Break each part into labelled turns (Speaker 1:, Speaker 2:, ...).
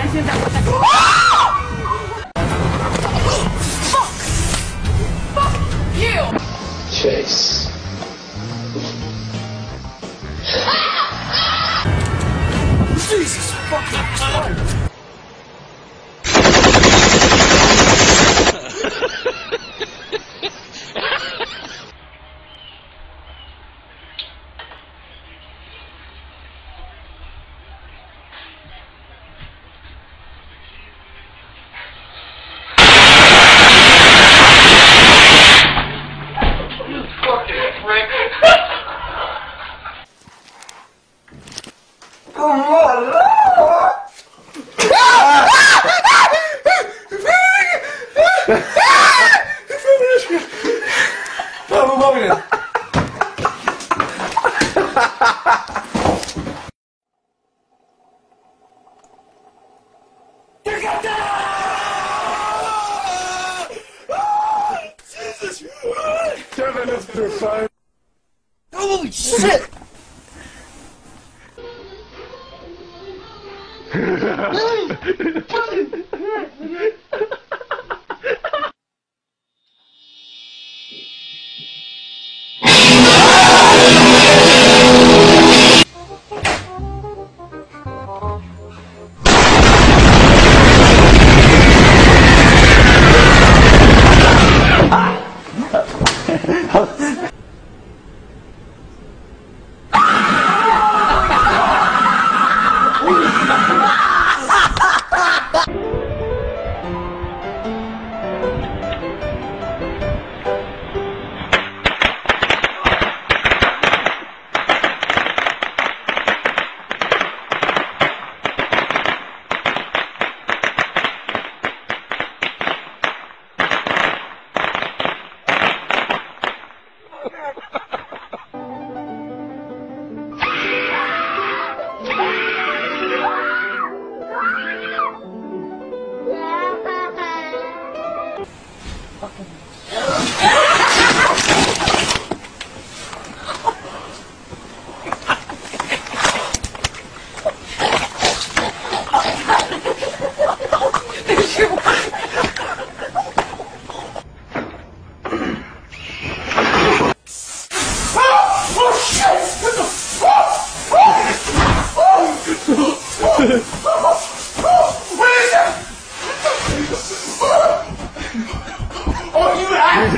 Speaker 1: reminds me of that one that- Fuck! Fuck you! Chase. Jesus fucking Christ! Bravo, Morgan! Jesus! Kevin is through すあっ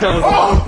Speaker 1: 笑死